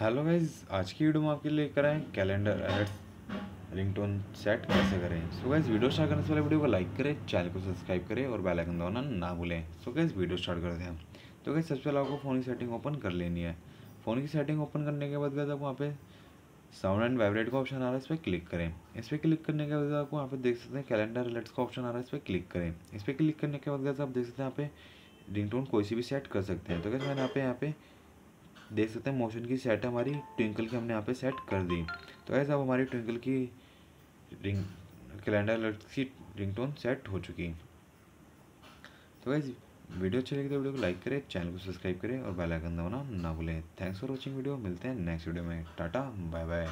Hello guys आज की video में आपके लिए लेकर आए कैलेंडर अलर्ट रिंगटोन सेट कैसे करें? सो गाइज़ वीडियो स्टार्ट करने से पहले वीडियो को लाइक करें चैनल को सब्सक्राइब करें और बेल आइकन दबाना ना भूलें। सो गाइज़ वीडियो स्टार्ट करते हैं तो गाइज़ सबसे पहले आपको फ़ोन की सेटिंग ओपन कर लेनी है। फ़ोन की सेटिंग ओपन करने के बाद गाइज़ आपको वहाँ पे साउंड एंड वाइब्रेट का ऑप्शन आ रहा है, इस पर क्लिक करें। इस पर क्लिक करने के बाद आपको वहाँ पे देख सकते हैं कैलेंडर अलर्ट्स का ऑप्शन आ रहा है, इस पर क्लिक करें। इस पर क्लिक करने के बाद गाइज़ आप देख सकते हैं यहाँ पे रिंगटोन कोई सी भी सेट कर सकते हैं। तो कैसे मैंने यहाँ पे यहाँ पे देख सकते हैं मोशन की सेट हमारी ट्विंकल की हमने यहाँ पे सेट कर दी। तो ऐसा अब हमारी ट्विंकल की रिंग कैलेंडर अलर्ट की रिंगटोन सेट हो चुकी। तो वैसे वीडियो अच्छी लगी तो वीडियो को लाइक करें चैनल को सब्सक्राइब करें और बेल आइकन दबाना ना भूलें। थैंक्स फॉर वॉचिंग वीडियो मिलते हैं नेक्स्ट वीडियो में। Tata bye bye